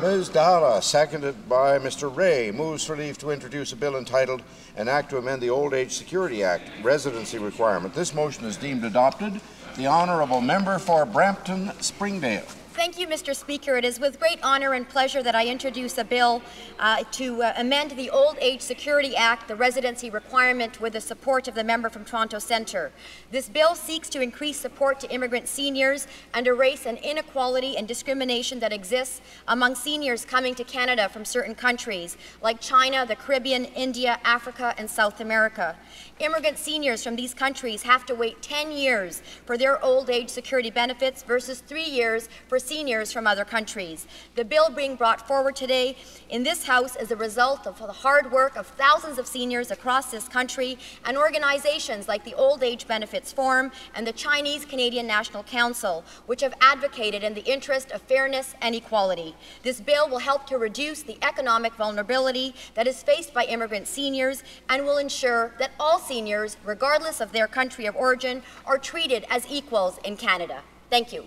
Ms. Dhalla, seconded by Mr. Rae, moves for leave to introduce a bill entitled An Act to Amend the Old Age Security Act Residency Requirement. This motion is deemed adopted. The Honourable Member for Brampton Springdale. Thank you, Mr. Speaker. It is with great honor and pleasure that I introduce a bill uh, to uh, amend the Old Age Security Act, the residency requirement, with the support of the member from Toronto Centre. This bill seeks to increase support to immigrant seniors and erase an inequality and discrimination that exists among seniors coming to Canada from certain countries, like China, the Caribbean, India, Africa, and South America. Immigrant seniors from these countries have to wait 10 years for their old age security benefits versus three years for seniors from other countries. The bill being brought forward today in this House is a result of the hard work of thousands of seniors across this country and organizations like the Old Age Benefits Forum and the Chinese Canadian National Council, which have advocated in the interest of fairness and equality. This bill will help to reduce the economic vulnerability that is faced by immigrant seniors and will ensure that all seniors, regardless of their country of origin, are treated as equals in Canada. Thank you.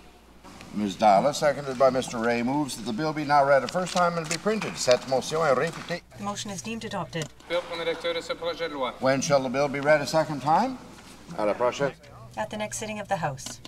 Ms. Dhalla, seconded by Mr. Rae, moves that the bill be now read a first time and be printed. Cette motion est répétée. The motion is deemed adopted. Bill pour la lecture de ce projet de loi. When shall the bill be read a second time? À la prochaine. At the next sitting of the House.